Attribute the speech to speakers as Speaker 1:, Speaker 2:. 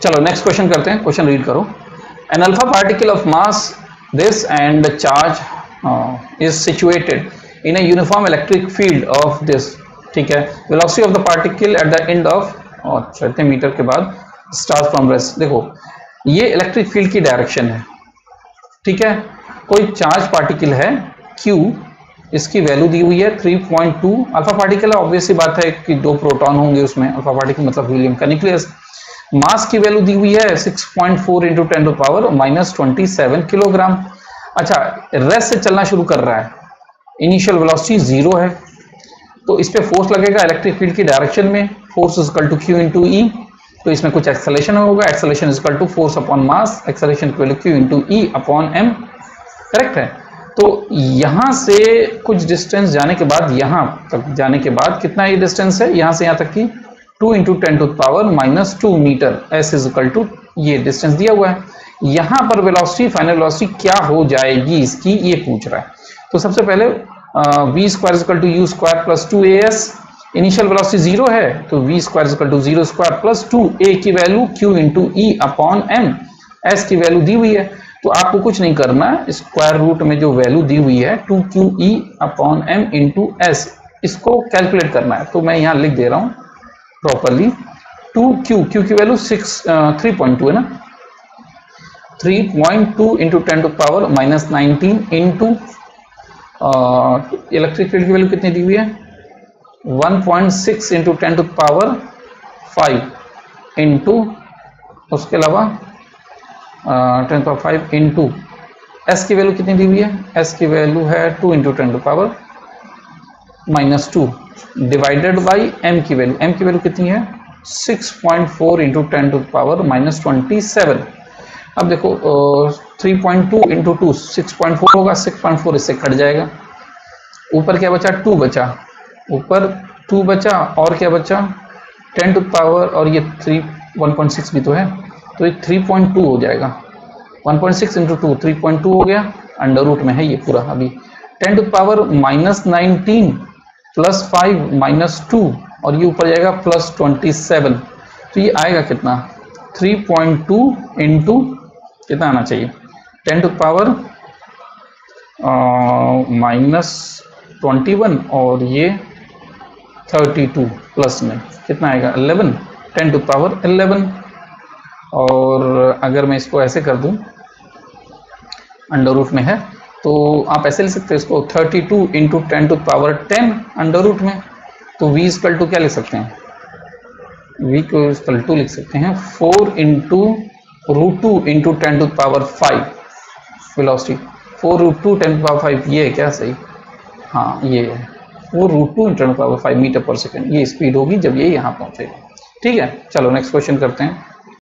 Speaker 1: चलो next question करते हैं। क्वेश्चन रीड करो। An alpha particle of mass this and charge is situated in a uniform electric field of this, ठीक है? Of the particle at the end of अच्छा इतने metre के बाद स्टार्ट फ्रॉम रेस्ट देखो, ये इलेक्ट्रिक फ़ील्ड की डायरेक्शन है, ठीक है? कोई चार्ज पार्टिकल है, Q, इसकी वैल्यू दी हुई है 3.2 अल्फ़ा पार्टिकल है ऑब्वियसली बात है कि दो प्रोटॉन होंगे उसमें। अल्फ़ा पार्टिकल मतलब हीलियम का न्यूक्लियस मास की वैल्यू दी हुई है 6.4 point four into ten to power minus twenty kilogram अच्छा रेस्ट से चलना शुरू कर रहा है। इनिशियल वेलोसिटी ज़ीरो है। तो इस पे फोर्स लगेगा इलेक्ट्रिक फ़ील्ड की डायरेक्शन में। Force equal to Q into E तो इसमें कुछ एक्सेलेशन होगा। Acceleration equal to force upon mass acceleration Q into E upon M correct है? तो यहाँ से कुछ डिस्टेंस जाने के बाद, यहाँ तक जाने के बाद कितना ये डिस्टेंस है? यहाँ से यहाँ तक की two into ten to power minus two metre S is equal to ये डिस्टेंस दिया हुआ है। यहाँ पर वेलोसिटी फाइनल वेलोसिटी क्या हो जाएगी? इसकी ये पूछ रहा है। तो सबसे पहले V square equal to U square plus two A S initial velocity zero है तो V square equal to zero square plus two A की value Q into E upon M S की वैल्यू दी हुई है। तो आपको कुछ नहीं करना स्क्वायर रूट में जो वैल्यू दी हुई है two Q E upon M into S इसको कैलकुलेट करना है। तो मैं यहाँ लिख दे रहा हूँ। प्रॉपरली टू क्यू क्यू की value six three point two है ना? Three point two into ten to power minus nineteen into electric field की वैल्यू कितनी दी हुई है? One point six into ten to power five into उसके अलावा ten power five into S की वैल्यू कितनी दी हुई है? एस की वैल्यू है two into ten to power minus two divided by M की वैल्यू एम की वैल्यू कितनी है? Six point four into ten to power minus twenty seven अब देखो three point two into two six point four होगा six point four इससे cut जाएगा। ऊपर क्या बचा? टू बचा। ऊपर टू बचा, और क्या बचा? टेन टू पावर और ये थ्री वन पॉइंट सिक्स भी तो है। तो ये 3.2 हो जाएगा। 1.6 point six into two three point two हो गया। अंडर रूट में है ये पूरा अभी। 10 to power minus nineteen plus five minus two और ये ऊपर जाएगा प्लस ट्वेंटी सेवन। तो ये आएगा कितना? 3.2 पॉइंट टू इंटू कितना आना चाहिए? Ten to power minus twenty one और ये 32 प्लस में। कितना आएगा? 11 10 टू पावर 11 और अगर मैं इसको ऐसे कर दूँ, अंडर रूट में है तो आप ऐसे लिख सकते हैं इसको 32 two into ten to power ten under root में। तो v स्कल टू क्या लिख सकते हैं? V को स्कल टू लिख सकते हैं। Four into root two into ten to power five velocity four root two ten power five ये है क्या सही? हाँ ये है। Four root two into power five metre पर सेकेंड ये स्पीड होगी जब ये यहाँ पहुंचेगा। ठीक है, चलो नेक्स्ट क्वेश्चन करते हैं।